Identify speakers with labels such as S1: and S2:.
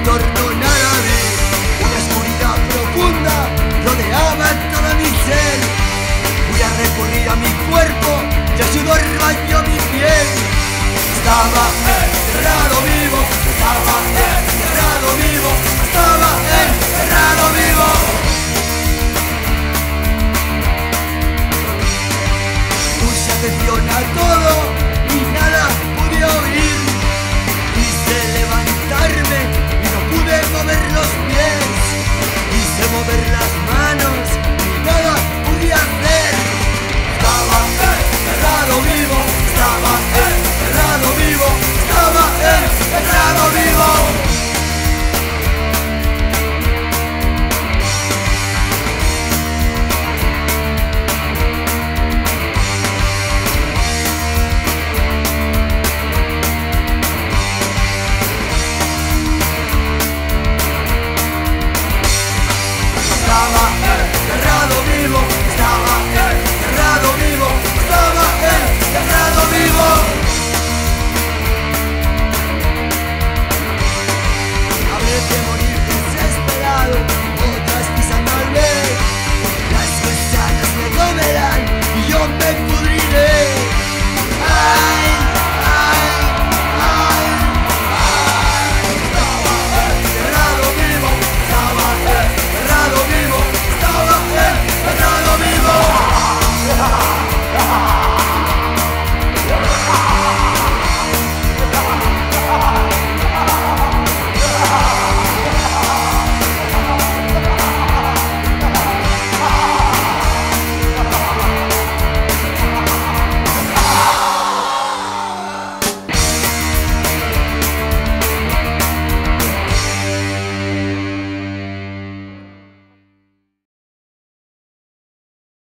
S1: entorno nada Una oscuridad profunda rodeaba toda mi ser. Fui a recorrer a mi cuerpo y el sudor bañó mi piel. Estaba encerrado vivo, estaba encerrado vivo, estaba encerrado vivo. Puse atención a todo